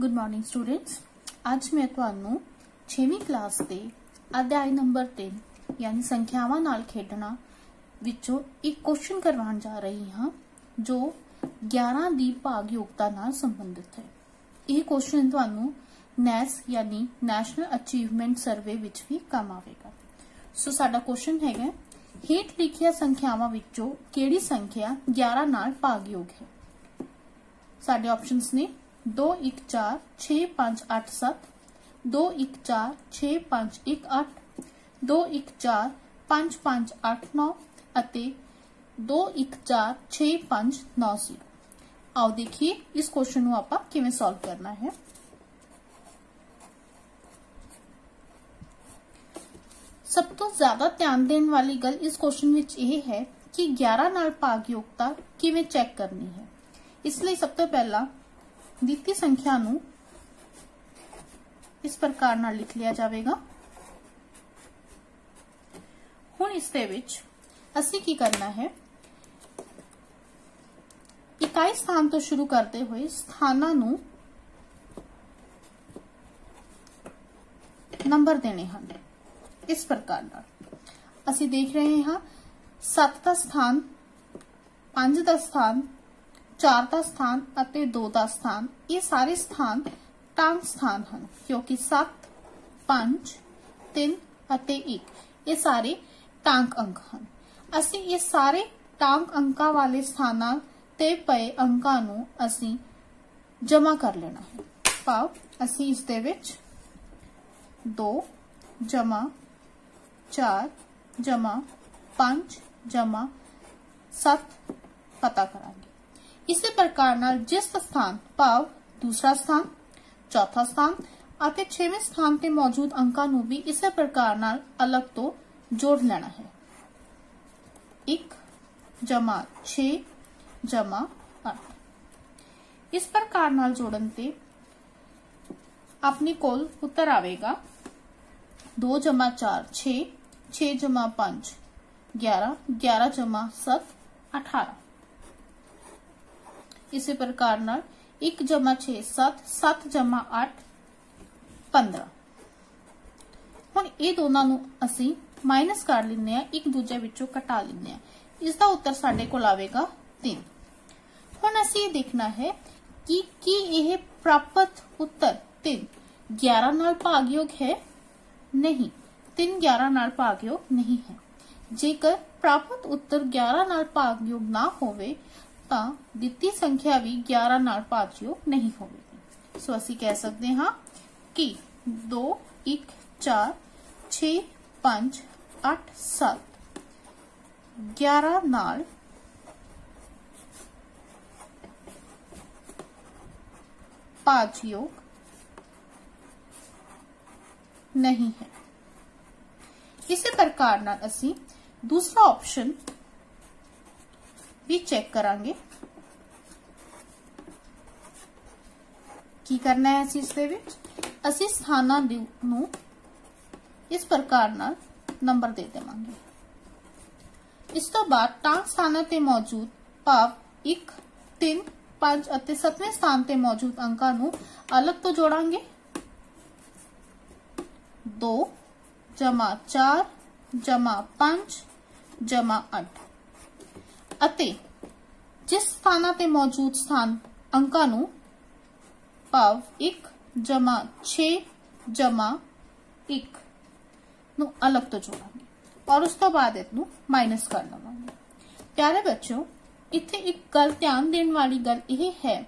good morning students ਅੱਜ ਮੈਂ ਤੁਹਾਨੂੰ 6ਵੀਂ ਕਲਾਸ ਦੇ ਅਧਿਆਇ ਨੰਬਰ 3 ਯਾਨੀ ਸੰਖਿਆਵਾਂ ਨਾਲ ਖੇਡਣਾ ਵਿੱਚੋਂ ਇੱਕ ਕੁਐਸਚਨ ਕਰਵਾਉਣ ਜਾ ਰਹੀ ਹਾਂ ਜੋ 11 ਦੀ ਭਾਗ ਯੋਗਤਾ ਨਾਲ ਸੰਬੰਧਿਤ ਹੈ ਇਹ ਕੁਐਸਚਨ ਤੁਹਾਨੂੰ ਨੈਸ ਯਾਨੀ ਨੈਸ਼ਨਲ ਅਚੀਵਮੈਂਟ ਸਰਵੇ ਵਿੱਚ ਵੀ ਕੰਮ ਆਵੇਗਾ ਸੋ ਸਾਡਾ ਕੁਐਸਚਨ ਹੈਗਾ ਹੇਠ ਲਿਖੀਆਂ ਸੰਖਿਆਵਾਂ ਵਿੱਚੋਂ ਕਿਹੜੀ ਸੰਖਿਆ 11 ਨਾਲ ਭਾਗਯੋਗ ਹੈ ਸਾਡੇ ਆਪਸ਼ਨਸ ਨੇ 2 1 4 6 5 8 7 2 1 4 6 5 1 8 2 1 4 5 5 8 9 ਅਤੇ 2 1 4 6 5 9 0 ਆਓ ਦੇਖੀਏ ਇਸ ਕੁਐਸਚਨ ਨੂੰ ਆਪਾਂ ਕਿਵੇਂ ਸੋਲਵ ਕਰਨਾ ਹੈ ਸਭ ਤੋਂ ਜ਼ਿਆਦਾ ਧਿਆਨ ਦੇਣ ਵਾਲੀ ਗੱਲ ਇਸ ਕੁਐਸਚਨ ਵਿੱਚ ਇਹ ਹੈ ਕਿ 11 ਨਾਲ ਭਾਗਯੋਗਤਾ ਕਿਵੇਂ ਚੈੱਕ ਕਰਨੀ ਹੈ ਇਸ ਲਈ ਸਭ ਤੋਂ ਪਹਿਲਾਂ ਦਿੱਤੀ ਸੰਖਿਆ ਨੂੰ ਇਸ ਪ੍ਰਕਾਰ ਨਾਲ ਲਿਖ ਲਿਆ ਜਾਵੇਗਾ ਹੁਣ ਇਸ ਦੇ ਵਿੱਚ ਅਸੀਂ ਕੀ ਕਰਨਾ ਹੈ ਇਕਾਈ ਸਥਾਨ ਤੋਂ ਸ਼ੁਰੂ ਕਰਦੇ ਹੋਏ ਸਥਾਨਾਂ ਨੂੰ ਨੰਬਰ ਦੇਣੇ ਹਨ ਇਸ ਪ੍ਰਕਾਰ ਨਾਲ ਅਸੀਂ ਦੇਖ ਰਹੇ ਹਾਂ 7 ਦਾ ਸਥਾਨ 5 ਦਾ ਸਥਾਨ 4 ਦਾ ਸਥਾਨ ਅਤੇ 2 ਦਾ ਸਥਾਨ ਇਹ ਸਾਰੇ ਸਥਾਨ ਟਾਂਕ ਸਥਾਨ ਹਨ ਕਿਉਂਕਿ 7 5 3 ਅਤੇ 1 ਇਹ ਸਾਰੇ ਟਾਂਕ ਅੰਕ ਹਨ ਅਸੀਂ ਇਹ ਸਾਰੇ ਟਾਂਕ ਅੰਕਾਂ ਵਾਲੇ ਸਥਾਨਾਂ ਤੇ ਪਏ ਅੰਕਾਂ ਨੂੰ ਅਸੀਂ ਜਮ੍ਹਾਂ ਕਰ ਲੈਣਾ ਹੈ ਭਾਵ ਅਸੀਂ ਇਸ ਦੇ ਵਿੱਚ 2 ਜਮਾ 4 ਜਮਾ 5 ਜਮਾ 7 ਪਤਾ ਕਰਾਂਗੇ ਇਸੇ ਪ੍ਰਕਾਰ ਨਾਲ ਜਿਸ ਸਥਾਨ ਭਾਵ ਦੂਸਰਾ ਸਥਾਨ ਚੌਥਾ ਸਥਾਨ ਅਤੇ 6ਵੇਂ ਸਥਾਨ ਤੇ ਮੌਜੂਦ ਅੰਕਾਂ ਨੂੰ ਵੀ ਇਸੇ ਪ੍ਰਕਾਰ ਨਾਲ ਅਲੱਗ ਤੋਂ ਜੋੜ ਲੈਣਾ ਹੈ 1 ਜਮਾ 6 ਜਮਾ 8 ਇਸ ਪ੍ਰਕਾਰ ਨਾਲ ਜੋੜਨ ਤੇ ਆਪਣੇ ਕੋਲ ਉੱਤਰ ਆਵੇਗਾ 2 ਜਮਾ 4 6 6 ਜਮਾ 5 11 11 ਜਮਾ 7 18 ਇਸੇ ਪ੍ਰਕਾਰ ਨਾਲ 1 ਜਮਾ 6 7 7 ਜਮਾ 8 15 ਹੁਣ ਇਹ ਦੋਨਾਂ ਨੂੰ ਅਸੀਂ ਮਾਈਨਸ ਕਰ ਲੈਂਦੇ ਆ ਇੱਕ ਦੂਜੇ ਵਿੱਚੋਂ ਘਟਾ ਲੈਂਦੇ ਆ ਇਸ ਦਾ ਉੱਤਰ ਸਾਡੇ ਕੋਲ ਆਵੇਗਾ 3 ਹੁਣ ਅਸੀਂ ਇਹ ਦੇਖਣਾ ਹੈ ਕਿ ਕੀ ਇਹ ਪ੍ਰਾਪਤ ਉੱਤਰ 3 11 ਨਾਲ ਭਾਗਯੋਗ ਹੈ ਨਹੀਂ 3 11 ਨਾਲ ਭਾਗਯੋਗ ਨਹੀਂ ਹੈ ਜੇਕਰ ਪ੍ਰਾਪਤ ਉੱਤਰ 11 ਨਾਲ ਭਾਗਯੋਗ ਨਾ ਹੋਵੇ ਤਾਂ ਦਿੱਤੀ ਸੰਖਿਆ ਵੀ 11 ਨਾਲ ਭਾਗਯੋਗ ਨਹੀਂ ਹੋਵੇਗੀ ਸੋ ਅਸੀਂ ਕਹਿ ਸਕਦੇ ਹਾਂ ਕਿ 2 1 4 6 5 8 7 11 ਨਾਲ ਭਾਗਯੋਗ ਨਹੀਂ ਹੈ ਇਸੇ ਪ੍ਰਕਾਰ ਨਾਲ ਅਸੀਂ ਦੂਸਰਾ ਆਪਸ਼ਨ ਵੀ ਚੈੱਕ ਕਰਾਂਗੇ ਕੀ ਕਰਨਾ ਹੈ ਅਸੀਂ ਇਸ ਦੇ ਵਿੱਚ ਅਸੀਂ ਸਥਾਨਾਂ ਨੂੰ ਇਸ ਪ੍ਰਕਾਰ ਨਾਲ ਨੰਬਰ ਦੇ ਦੇਵਾਂਗੇ ਇਸ ਤੋਂ ਬਾਅਦ ਟਾਂਕ ਸਥਾਨਾਂ ਤੇ ਮੌਜੂਦ ਭਾਵ 1 3 5 ਅਤੇ 7ਵੇਂ ਸਥਾਨ ਤੇ ਮੌਜੂਦ ਅੰਕਾਂ ਨੂੰ ਅਲੱਗ ਤੋਂ ਜੋੜਾਂਗੇ 2 ਜਮਾ 4 ਜਮਾ 5 ਜਮਾ 8 ਅਤੇ ਜਿਸ ਸਥਾਨਾਂ ਤੇ ਮੌਜੂਦ ਸਥਾਨ ਅੰਕਾਂ ਨੂੰ ਭਾਵ 1 ਜਮਾ 6 ਜਮਾ 1 ਨੂੰ ਅਲੱਗ ਤੋਂ ਜੋੜਾਂਗੇ ਔਰ ਉਸ ਤੋਂ ਬਾਅਦ ਇਹਨੂੰ ਮਾਈਨਸ ਕਰ ਲਵਾਂਗੇ ਪਿਆਰੇ ਬੱਚਿਓ ਇੱਥੇ ਇੱਕ ਗੱਲ ਧਿਆਨ ਦੇਣ ਵਾਲੀ ਗੱਲ ਇਹ ਹੈ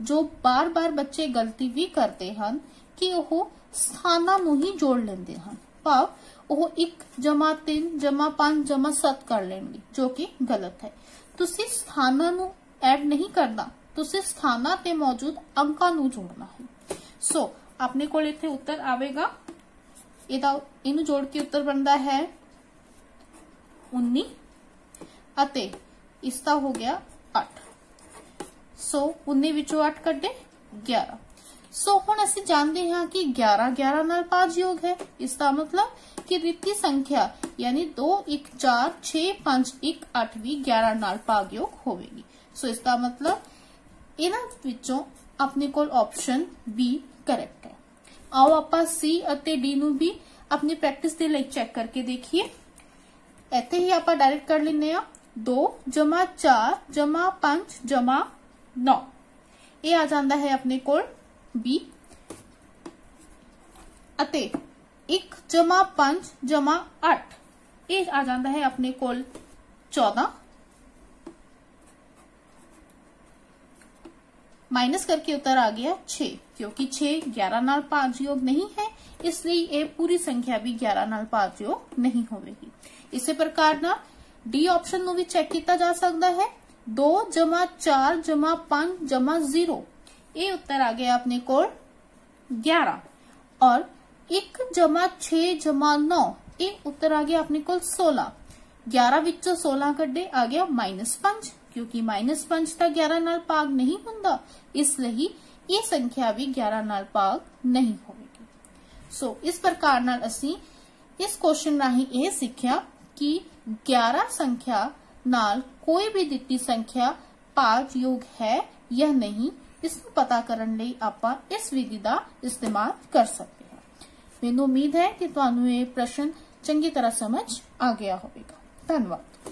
ਜੋ ਬਾਰ-ਬਾਰ ਬੱਚੇ ਗਲਤੀ ਵੀ ਕਰਦੇ ਹਨ ਕਿ ਉਹ ਸਥਾਨਾਂ ਨੂੰ ਹੀ ਜੋੜ ਲੈਂਦੇ ਹਨ ਭਾਵ ਉਹ 1 ਜਮਾ 3 ਜਮਾ 5 ਜਮਾ 7 ਕਰ ਲੈਣਗੇ ਜੋ ਕਿ ਗਲਤ ਹੈ ਤੁਸੀਂ ਸਥਾਨਾਂ ਨੂੰ ਐਡ ਨਹੀਂ ਕਰਨਾ ਤੁਸੀਂ ਸਥਾਨਾਂ ਤੇ ਮੌਜੂਦ ਅੰਕਾਂ ਨੂੰ ਜੋੜਨਾ ਹੈ ਸੋ ਆਪਣੇ ਕੋਲ ਇੱਥੇ ਉੱਤਰ ਆਵੇਗਾ ਇਹਦਾ ਇਹਨੂੰ ਜੋੜ ਕੇ ਉੱਤਰ ਬਣਦਾ ਹੈ 19 ਅਤੇ ਇਸ ਦਾ ਹੋ ਗਿਆ 8 ਸੋ 19 ਵਿੱਚੋਂ 8 ਕੱਢੇ 11 ਸੋ ਹੁਣ ਅਸੀਂ ਜਾਣਦੇ ਹਾਂ ਕਿ 11 11 ਨਾਲ ਭਾਜਯੋਗ ਹੈ ਇਸ ਦਾ ਮਤਲਬ ਕਿ ਦਿੱਤੀ ਸੰਖਿਆ ਯਾਨੀ 2 1 4 6 5 1 8 ਵੀ 11 ਨਾਲ ਭਾਗਯੋਗ ਹੋਵੇਗੀ ਸੋ ਇਸ ਦਾ ਮਤਲਬ ਇਹਨਾਂ ਵਿੱਚੋਂ ਆਪਣੇ ਕੋਲ ਆਪਸ਼ਨ B ਕਰੈਕਟ ਹੈ ਆਓ ਆਪਾਂ C ਅਤੇ D ਨੂੰ ਵੀ ਆਪਣੀ ਪ੍ਰੈਕਟਿਸ ਦੇ ਲਈ ਚੈੱਕ ਕਰਕੇ ਦੇਖੀਏ ਇੱਥੇ ਹੀ ਆਪਾਂ ਡਾਇਰੈਕਟ ਕਰ ਲੈਂਦੇ ਆ 2 4 5 9 ਇਹ ਆ ਜਾਂਦਾ ਹੈ ਆਪਣੇ ਕੋਲ B ਅਤੇ 1 5 8 ਇਹ ਆ ਜਾਂਦਾ ਹੈ ਆਪਣੇ ਕੋਲ 14 ਮਾਈਨਸ ਕਰਕੇ ਉੱਤਰ ਆ ਗਿਆ 6 ਕਿਉਂਕਿ 6 11 ਨਾਲ ਭਾਜਯੋਗ ਨਹੀਂ ਹੈ ਇਸ ਲਈ ਇਹ ਪੂਰੀ ਸੰਖਿਆ ਵੀ 11 ਨਾਲ ਭਾਜਯੋਗ ਨਹੀਂ ਹੋਵੇਗੀ ਇਸੇ ਪ੍ਰਕਾਰ ਨਾਲ ਡੀ ਆਪਸ਼ਨ ਨੂੰ ਵੀ ਚੈੱਕ ਕੀਤਾ ਜਾ ਸਕਦਾ ਹੈ 2 4 5 0 ਇਹ ਉੱਤਰ ਆ ਗਿਆ ਆਪਣੇ ਕੋਲ 11 ਔਰ 1 6 9 ਇਹ ਉੱਤਰ ਆ ਗਿਆ ਆਪਣੇ ਕੋਲ 16 11 ਵਿੱਚੋਂ 16 ਕੱਢੇ ਆ ਗਿਆ -5 ਕਿਉਂਕਿ -5 ਤਾਂ 11 ਨਾਲ ਭਾਗ ਨਹੀਂ ਹੁੰਦਾ ਇਸ ਲਈ ਇਹ ਸੰਖਿਆ ਵੀ 11 ਨਾਲ ਭਾਗ ਨਹੀਂ ਹੋਵੇਗੀ ਸੋ ਇਸ ਪ੍ਰਕਾਰ ਨਾਲ ਅਸੀਂ ਇਸ ਕੁਐਸਚਨ ਰਾਹੀਂ ਇਹ ਸਿੱਖਿਆ ਕਿ 11 ਸੰਖਿਆ ਨਾਲ ਕੋਈ ਵੀ ਦਿੱਤੀ ਸੰਖਿਆ ਭਾਗਯੋਗ ਹੈ ਜਾਂ ਨਹੀਂ ਇਸ ਨੂੰ ਪਤਾ ਕਰਨ ਲਈ ਆਪਾਂ ਇਸ ਵਿਧੀ ਦਾ ਇਸਤੇਮਾਲ ਕਰ ਸਕਦੇ ਹਾਂ ਮੈਨੂੰ ਉਮੀਦ ਹੈ ਕਿ ਤੁਹਾਨੂੰ ਇਹ ਪ੍ਰਸ਼ਨ ਚੰਗੀ ਤਰ੍ਹਾਂ ਸਮਝ ਆ ਗਿਆ ਹੋਵੇਗਾ ਧੰਨਵਾਦ